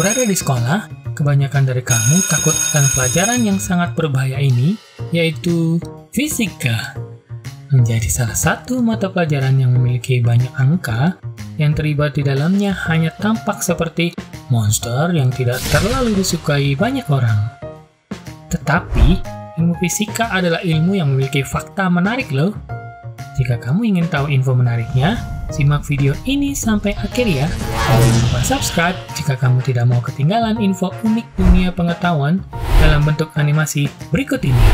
Berada di sekolah, kebanyakan dari kamu takut akan pelajaran yang sangat berbahaya ini, yaitu fisika. Menjadi salah satu mata pelajaran yang memiliki banyak angka, yang terlibat di dalamnya hanya tampak seperti monster yang tidak terlalu disukai banyak orang. Tetapi, ilmu fisika adalah ilmu yang memiliki fakta menarik loh. Jika kamu ingin tahu info menariknya, simak video ini sampai akhir ya. Jangan lupa subscribe jika kamu tidak mau ketinggalan info unik dunia pengetahuan dalam bentuk animasi berikut ini.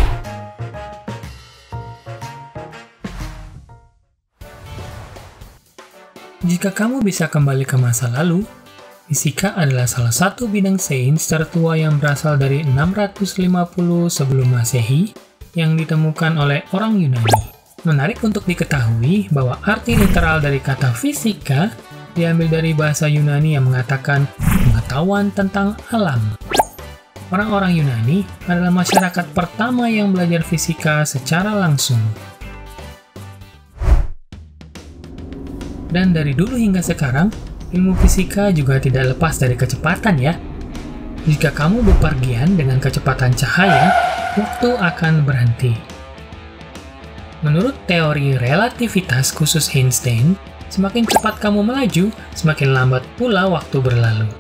Jika kamu bisa kembali ke masa lalu, fisika adalah salah satu bidang sains tertua yang berasal dari 650 sebelum Masehi yang ditemukan oleh orang Yunani. Menarik untuk diketahui bahwa arti literal dari kata fisika diambil dari bahasa Yunani yang mengatakan pengetahuan tentang alam. Orang-orang Yunani adalah masyarakat pertama yang belajar fisika secara langsung. Dan dari dulu hingga sekarang, ilmu fisika juga tidak lepas dari kecepatan ya. Jika kamu bepergian dengan kecepatan cahaya, waktu akan berhenti. Menurut teori relativitas khusus Einstein, semakin cepat kamu melaju, semakin lambat pula waktu berlalu.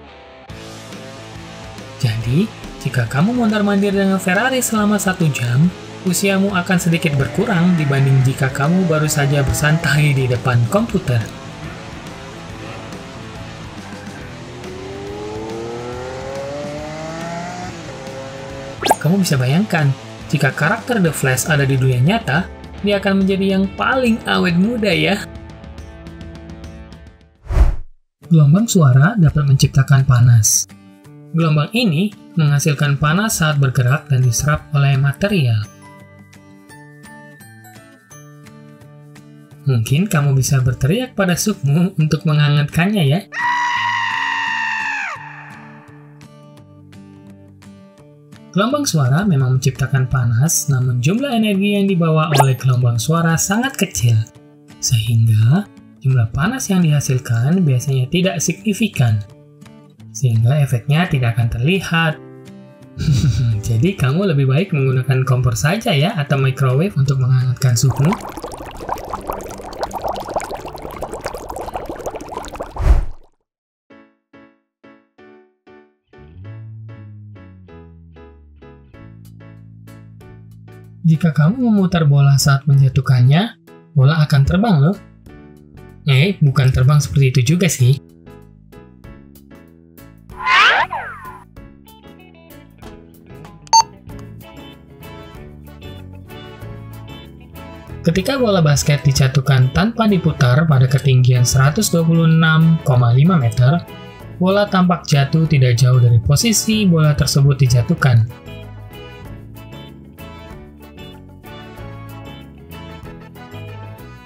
Jadi, jika kamu mondar-mandir dengan Ferrari selama satu jam, usiamu akan sedikit berkurang dibanding jika kamu baru saja bersantai di depan komputer. Kamu bisa bayangkan, jika karakter The Flash ada di dunia nyata, dia akan menjadi yang paling awet muda ya. Gelombang suara dapat menciptakan panas. Gelombang ini menghasilkan panas saat bergerak dan diserap oleh material. Mungkin kamu bisa berteriak pada supmu untuk menghangatkannya ya. Gelombang suara memang menciptakan panas, namun jumlah energi yang dibawa oleh gelombang suara sangat kecil. Sehingga, jumlah panas yang dihasilkan biasanya tidak signifikan. Sehingga efeknya tidak akan terlihat. Jadi kamu lebih baik menggunakan kompor saja ya, atau microwave untuk menghangatkan suhu. Jika kamu memutar bola saat menjatuhkannya, bola akan terbang loh. Eh, bukan terbang seperti itu juga sih. Ketika bola basket dijatuhkan tanpa diputar pada ketinggian 126,5 meter, bola tampak jatuh tidak jauh dari posisi bola tersebut dijatuhkan.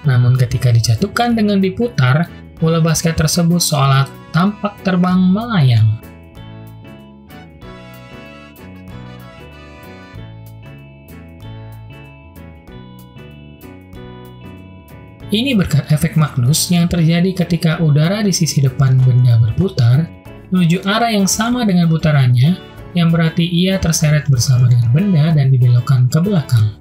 Namun ketika dijatuhkan dengan diputar, bola basket tersebut seolah tampak terbang melayang. Ini berkat efek Magnus yang terjadi ketika udara di sisi depan benda berputar menuju arah yang sama dengan putarannya, yang berarti ia terseret bersama dengan benda dan dibelokkan ke belakang.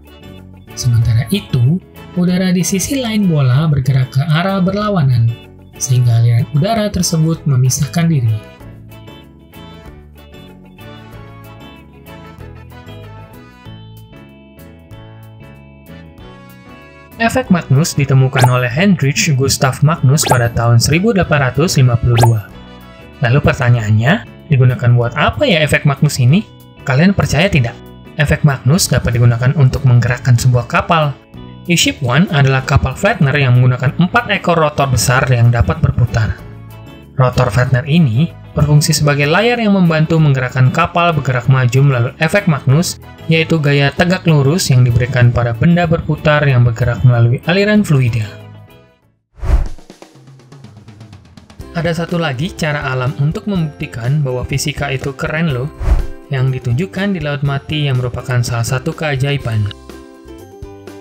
Sementara itu, udara di sisi lain bola bergerak ke arah berlawanan, sehingga aliran udara tersebut memisahkan diri. Efek Magnus ditemukan oleh Heinrich Gustav Magnus pada tahun 1852. Lalu pertanyaannya, digunakan buat apa ya efek Magnus ini? Kalian percaya tidak? Efek Magnus dapat digunakan untuk menggerakkan sebuah kapal, E-Ship One adalah kapal Flatner yang menggunakan empat ekor rotor besar yang dapat berputar. Rotor Flatner ini berfungsi sebagai layar yang membantu menggerakkan kapal bergerak maju melalui efek Magnus, yaitu gaya tegak lurus yang diberikan pada benda berputar yang bergerak melalui aliran fluida. Ada satu lagi cara alam untuk membuktikan bahwa fisika itu keren loh, yang ditunjukkan di Laut Mati yang merupakan salah satu keajaiban.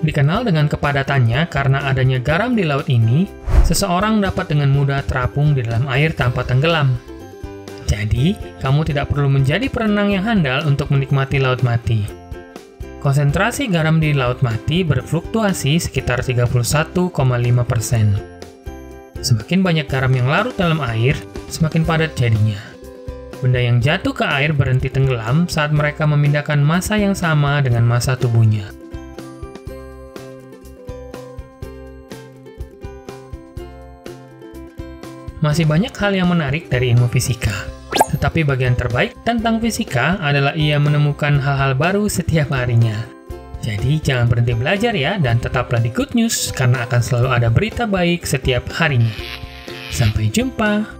Dikenal dengan kepadatannya karena adanya garam di laut ini, seseorang dapat dengan mudah terapung di dalam air tanpa tenggelam. Jadi, kamu tidak perlu menjadi perenang yang handal untuk menikmati laut mati. Konsentrasi garam di laut mati berfluktuasi sekitar 31,5%. Semakin banyak garam yang larut dalam air, semakin padat jadinya. Benda yang jatuh ke air berhenti tenggelam saat mereka memindahkan massa yang sama dengan massa tubuhnya. Masih banyak hal yang menarik dari ilmu fisika. Tetapi bagian terbaik tentang fisika adalah ia menemukan hal-hal baru setiap harinya. Jadi jangan berhenti belajar ya dan tetaplah di Good News karena akan selalu ada berita baik setiap harinya. Sampai jumpa.